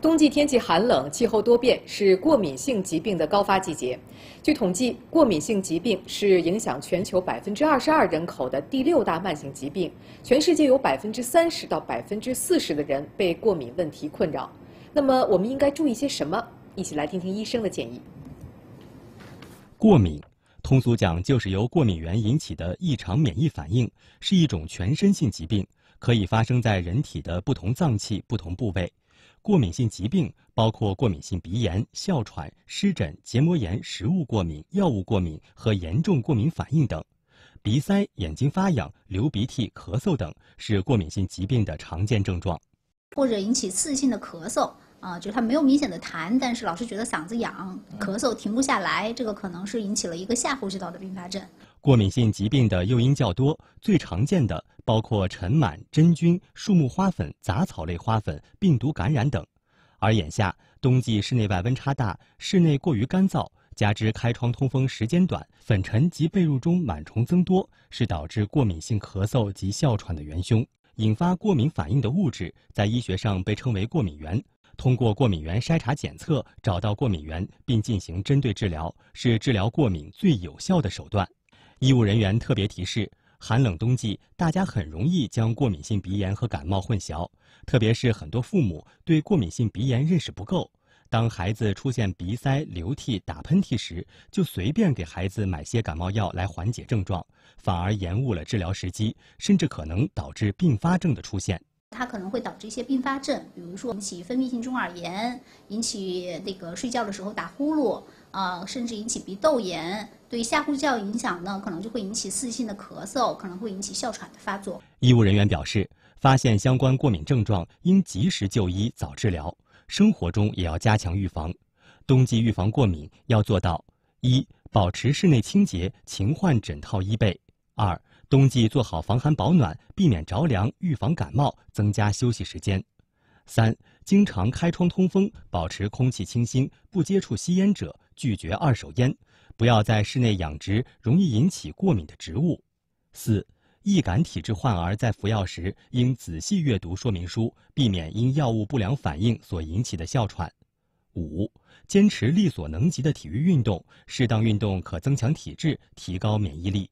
冬季天气寒冷，气候多变，是过敏性疾病的高发季节。据统计，过敏性疾病是影响全球百分之二十二人口的第六大慢性疾病。全世界有百分之三十到百分之四十的人被过敏问题困扰。那么，我们应该注意些什么？一起来听听医生的建议。过敏，通俗讲就是由过敏原引起的异常免疫反应，是一种全身性疾病，可以发生在人体的不同脏器、不同部位。过敏性疾病包括过敏性鼻炎、哮喘、湿疹、结膜炎、食物过敏、药物过敏和严重过敏反应等。鼻塞、眼睛发痒、流鼻涕、咳嗽等是过敏性疾病的常见症状，或者引起刺激性的咳嗽啊，就是他没有明显的痰，但是老是觉得嗓子痒，咳嗽停不下来，这个可能是引起了一个下呼吸道的并发症。过敏性疾病的诱因较多，最常见的包括尘螨、真菌、树木花粉、杂草类花粉、病毒感染等。而眼下冬季室内外温差大，室内过于干燥，加之开窗通风时间短，粉尘及被褥中螨虫增多，是导致过敏性咳嗽及哮喘的元凶。引发过敏反应的物质在医学上被称为过敏源。通过过敏源筛查检测，找到过敏源并进行针对治疗，是治疗过敏最有效的手段。医务人员特别提示：寒冷冬季，大家很容易将过敏性鼻炎和感冒混淆，特别是很多父母对过敏性鼻炎认识不够，当孩子出现鼻塞、流涕、打喷嚏时，就随便给孩子买些感冒药来缓解症状，反而延误了治疗时机，甚至可能导致并发症的出现。它可能会导致一些并发症，比如说引起分泌性中耳炎，引起那个睡觉的时候打呼噜，啊，甚至引起鼻窦炎。对下呼吸道影响呢，可能就会引起刺激性的咳嗽，可能会引起哮喘的发作。医务人员表示，发现相关过敏症状应及时就医早治疗，生活中也要加强预防。冬季预防过敏要做到：一、保持室内清洁，勤换枕套衣被；二、冬季做好防寒保暖，避免着凉，预防感冒，增加休息时间；三、经常开窗通风，保持空气清新，不接触吸烟者，拒绝二手烟。不要在室内养殖容易引起过敏的植物。四、易感体质患儿在服药时应仔细阅读说明书，避免因药物不良反应所引起的哮喘。五、坚持力所能及的体育运动，适当运动可增强体质，提高免疫力。